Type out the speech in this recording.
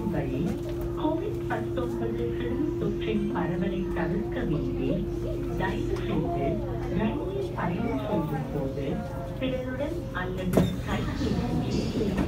kembali, COVID atau pada seluruh train பரவலை தவிர்க்க வேண்டி தயவு செய்து ரயிலில் பயணம் செய்யும் போது பிறருடன் அல்லது கைபேசியில்